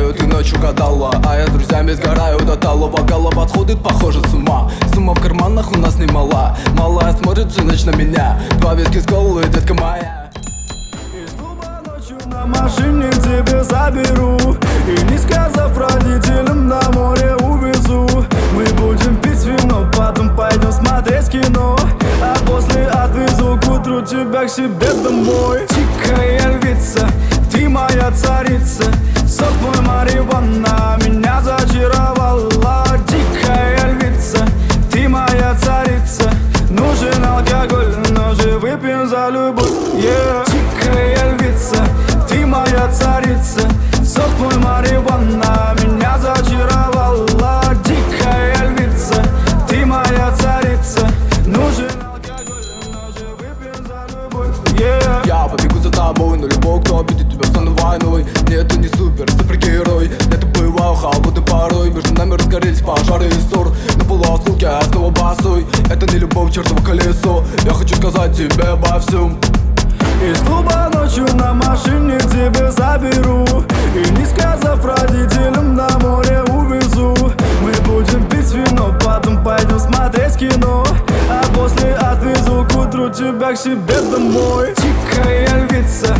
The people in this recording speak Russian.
знаю, ты ночью гадала А я друзьями сгораю до талого Голова подходит, похоже, с ума. Сумма в карманах у нас немала. Малая смотрит всю ночь на меня. Два виски с колы, детка моя. Из клуба ночью на машине тебе заберу. И не сказав родителям на море увезу. Мы будем пить вино, потом пойдем смотреть кино. А после отвезу к утру тебя к себе домой. Дикая львица, царица. Сок мой марихуана меня зачаровала Дикая львица, ты моя царица Нужен алкоголь, но же выпьем за любовь. Yeah. Дикая львица, ты моя царица. Сок побегу за тобой, но любой, кто обидит тебя, стану войной Нет, ты не супер, супергерой. Это бываю холодный порой. Между нами разгорелись пожары и ссор. На полуосколке я снова босой. Это не любовь, чертово колесо. Я хочу сказать тебе обо всем. Из клуба ночью на машине тебе заберу. И не сказав родителям тебя к себе домой. Дикая львица,